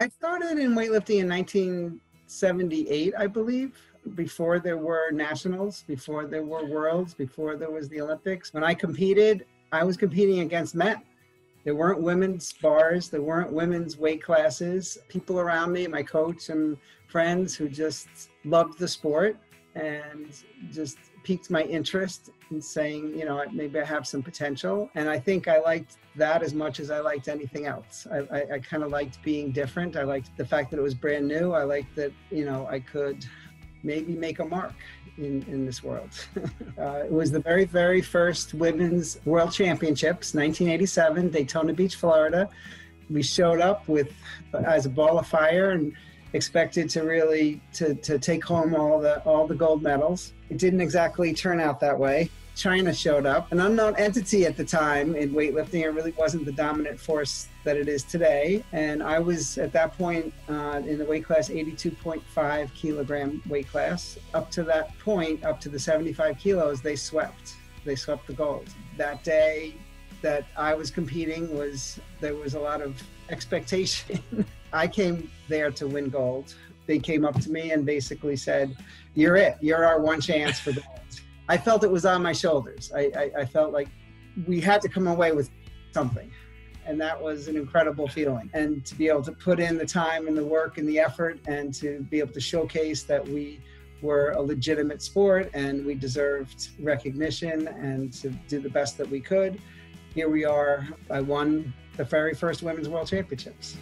I started in weightlifting in 1978, I believe, before there were nationals, before there were worlds, before there was the Olympics. When I competed, I was competing against men. There weren't women's bars, there weren't women's weight classes. People around me, my coach and friends who just loved the sport and just piqued my interest in saying, you know, maybe I have some potential. And I think I liked that as much as I liked anything else. I, I, I kind of liked being different. I liked the fact that it was brand new. I liked that, you know, I could maybe make a mark in, in this world. uh, it was the very, very first women's world championships, 1987, Daytona Beach, Florida. We showed up with as a ball of fire and expected to really to, to take home all the all the gold medals. It didn't exactly turn out that way. China showed up, an unknown entity at the time in weightlifting. It really wasn't the dominant force that it is today. And I was at that point uh, in the weight class 82.5 kilogram weight class. Up to that point, up to the 75 kilos, they swept. They swept the gold. That day that I was competing was there was a lot of expectation. I came there to win gold. They came up to me and basically said, "You're it. You're our one chance for gold." I felt it was on my shoulders. I, I, I felt like we had to come away with something. And that was an incredible feeling. And to be able to put in the time and the work and the effort and to be able to showcase that we were a legitimate sport and we deserved recognition and to do the best that we could. Here we are. I won the very first Women's World Championships.